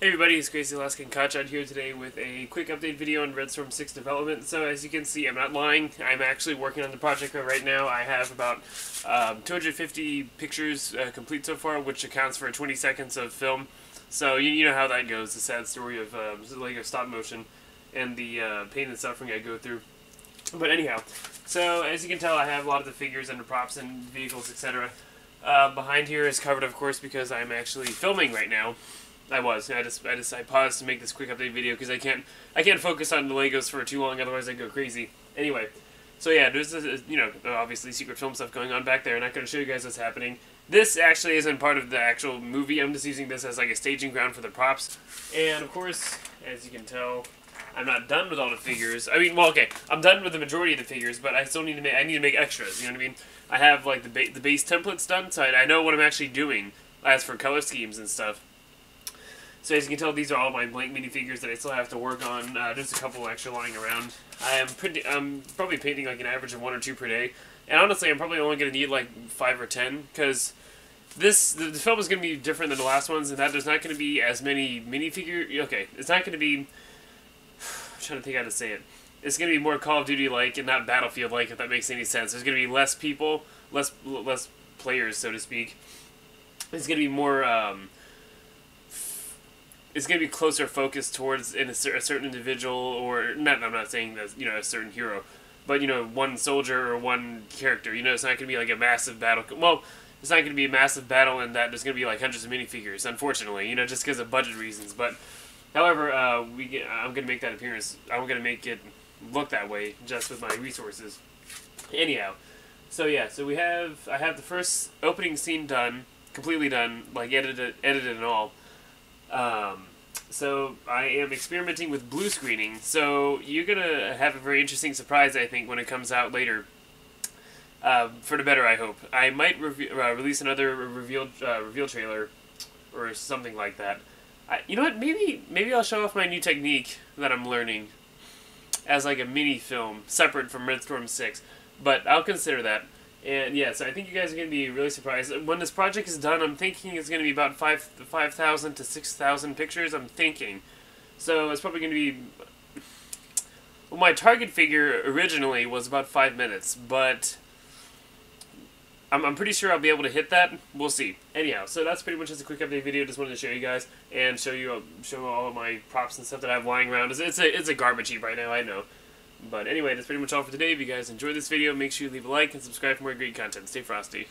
Hey everybody, it's Crazy Alaskan CoDShot here today with a quick update video on Red Storm 6 development. So as you can see, I'm not lying. I'm actually working on the project right now. I have about um, 250 pictures uh, complete so far, which accounts for 20 seconds of film. So you, you know how that goes, the sad story of um, Lego stop motion and the uh, pain and suffering I go through. But anyhow, so as you can tell, I have a lot of the figures and the props and vehicles, etc. Uh, behind here is covered, of course, because I'm actually filming right now. I was. I just I just I paused to make this quick update video because I can't I can't focus on the Legos for too long, otherwise I go crazy. Anyway, so yeah, there's this, uh, you know uh, obviously secret film stuff going on back there. I'm not going to show you guys what's happening. This actually isn't part of the actual movie. I'm just using this as like a staging ground for the props. And of course, as you can tell, I'm not done with all the figures. I mean, well, okay, I'm done with the majority of the figures, but I still need to make I need to make extras. You know what I mean? I have like the ba the base templates done, so I, I know what I'm actually doing as for color schemes and stuff. So as you can tell, these are all my blank minifigures that I still have to work on. Uh, there's a couple extra lying around. I am pretty, I'm probably painting like an average of one or two per day. And honestly, I'm probably only going to need like five or ten because this the, the, film is going to be different than the last ones and that there's not going to be as many minifigure. Okay, it's not going to be. I'm trying to think how to say it. It's going to be more Call of Duty like and not Battlefield like, if that makes any sense. There's going to be less people, less less players, so to speak. It's going to be more. Um, it's going to be closer focused towards in a, certain individual or not I'm not saying that you know a certain hero but you know one soldier or one character you know it's not going to be like a massive battle well it's not going to be a massive battle in that there's going to be like hundreds of minifigures unfortunately you know just because of budget reasons but however uh, we get, I'm going to make that appearance I'm going to make it look that way just with my resources anyhow. So yeah so we have I have the first opening scene done completely done like edited edited and all um, so I am experimenting with blue screening. So you're gonna have a very interesting surprise, I think, when it comes out later. Uh, for the better, I hope. I might re- uh, release another reveal uh, reveal trailer or something like that. I, you know what? Maybe maybe I'll show off my new technique that I'm learning as like a mini film, separate from Red Storm Six. But I'll consider that. And yeah, so I think you guys are going to be really surprised. When this project is done, I'm thinking it's going to be about 5,000 5, to 6,000 pictures. I'm thinking. So it's probably going to be... Well, my target figure originally was about 5 minutes, but... I'm, I'm pretty sure I'll be able to hit that. We'll see. Anyhow, so that's pretty much just a quick update video. Just wanted to show you guys and show you show all of my props and stuff that I have lying around. It's, it's a it's a garbage heap right now. I know. But anyway, that's pretty much all for today. If you guys enjoyed this video, make sure you leave a like and subscribe for more great content. Stay frosty.